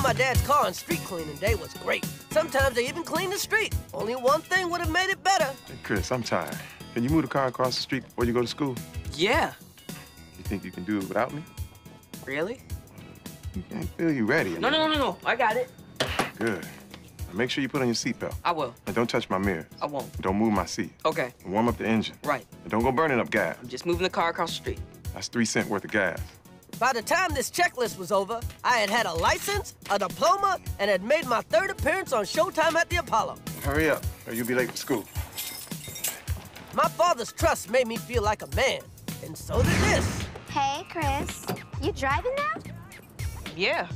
Driving my dad's car on street cleaning day was great. Sometimes they even cleaned the street. Only one thing would have made it better. Hey, Chris, I'm tired. Can you move the car across the street before you go to school? Yeah. You think you can do it without me? Really? I feel you ready. No, no, no, no, no. I got it. Good. Now make sure you put on your seatbelt. I will. And don't touch my mirrors. I won't. Don't move my seat. Okay. And warm up the engine. Right. And don't go burning up gas. I'm just moving the car across the street. That's three cent worth of gas. By the time this checklist was over, I had had a license, a diploma, and had made my third appearance on Showtime at the Apollo. Hurry up, or you'll be late for school. My father's trust made me feel like a man, and so did this. Hey, Chris. You driving now? Yeah.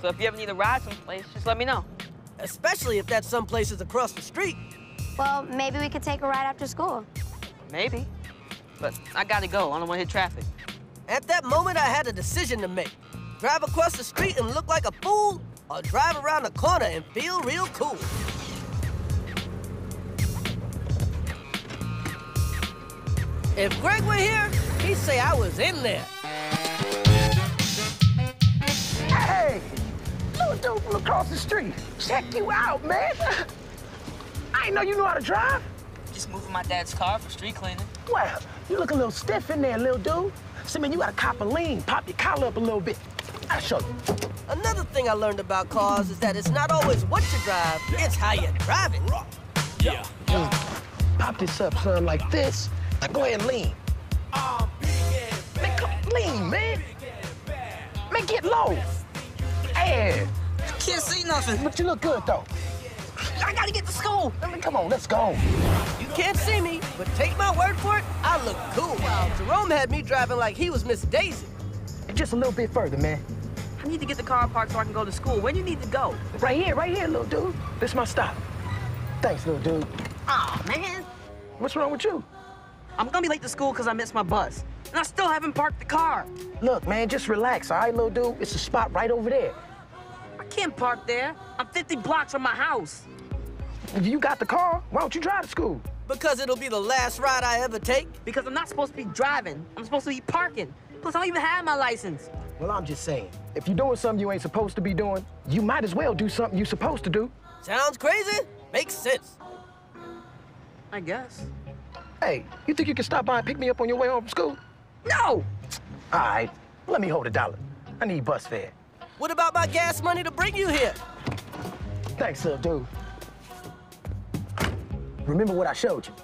So if you ever need a ride someplace, just let me know. Especially if that someplace is across the street. Well, maybe we could take a ride after school. Maybe. But I gotta go. I don't wanna hit traffic. At that moment, I had a decision to make. Drive across the street and look like a fool, or drive around the corner and feel real cool. If Greg were here, he'd say I was in there. Hey, little dude from across the street. Check you out, man. I know you knew how to drive. Just moving my dad's car for street cleaning. Well, you look a little stiff in there, little dude. See, man, you gotta cop a lean, pop your collar up a little bit. I'll show you. Another thing I learned about cars is that it's not always what you drive, it's how you drive it. Yeah. Mm. Pop this up, son, like this. Now go ahead and lean. Man, come, lean, man. Man, get low. Yeah. Can't see nothing. But you look good, though. I gotta get to school. I mean, come on, let's go. You can't see me, but take my word for it, I look cool. Jerome had me driving like he was Miss Daisy. Just a little bit further, man. I need to get the car parked so I can go to school. Where do you need to go? Right here, right here, little dude. This is my stop. Thanks, little dude. Aw, man. What's wrong with you? I'm gonna be late to school because I missed my bus. And I still haven't parked the car. Look, man, just relax, all right, little dude? It's a spot right over there. I can't park there. I'm 50 blocks from my house. If you got the car, why don't you drive to school? Because it'll be the last ride I ever take. Because I'm not supposed to be driving. I'm supposed to be parking. Plus, I don't even have my license. Well, I'm just saying, if you're doing something you ain't supposed to be doing, you might as well do something you're supposed to do. Sounds crazy? Makes sense. I guess. Hey, you think you can stop by and pick me up on your way home from school? No! All right, let me hold a dollar. I need bus fare. What about my gas money to bring you here? Thanks, little dude. Remember what I showed you?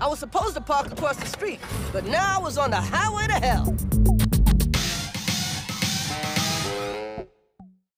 I was supposed to park across the street, but now I was on the highway to hell.